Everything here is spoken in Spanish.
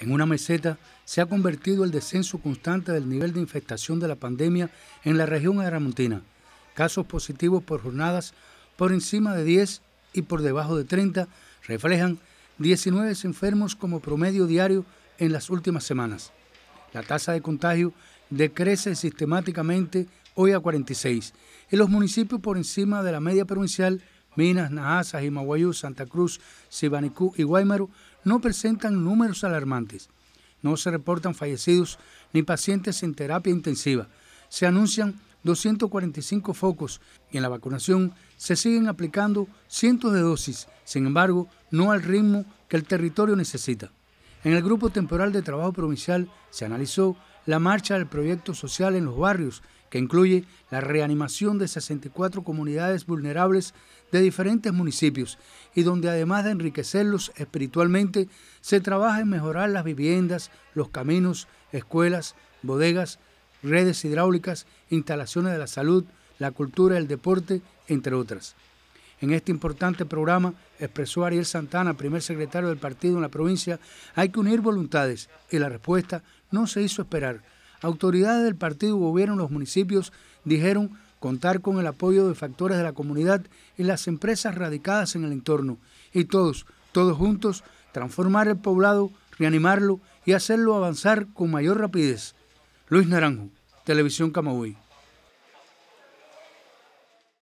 En una meseta se ha convertido el descenso constante del nivel de infestación de la pandemia en la región aramontina. Casos positivos por jornadas por encima de 10 y por debajo de 30 reflejan 19 enfermos como promedio diario en las últimas semanas. La tasa de contagio decrece sistemáticamente hoy a 46 y los municipios por encima de la media provincial, Minas, Nahasa, Jimaguayú, Santa Cruz, Sibanicú y Guaymaro, no presentan números alarmantes. No se reportan fallecidos ni pacientes en terapia intensiva. Se anuncian 245 focos y en la vacunación se siguen aplicando cientos de dosis, sin embargo, no al ritmo que el territorio necesita. En el Grupo Temporal de Trabajo Provincial se analizó la marcha del proyecto social en los barrios, que incluye la reanimación de 64 comunidades vulnerables de diferentes municipios y donde además de enriquecerlos espiritualmente, se trabaja en mejorar las viviendas, los caminos, escuelas, bodegas, redes hidráulicas, instalaciones de la salud, la cultura, el deporte, entre otras. En este importante programa, expresó Ariel Santana, primer secretario del partido en la provincia, hay que unir voluntades y la respuesta no se hizo esperar. Autoridades del partido y gobierno en los municipios dijeron contar con el apoyo de factores de la comunidad y las empresas radicadas en el entorno y todos, todos juntos, transformar el poblado, reanimarlo y hacerlo avanzar con mayor rapidez. Luis Naranjo, Televisión Camagüey.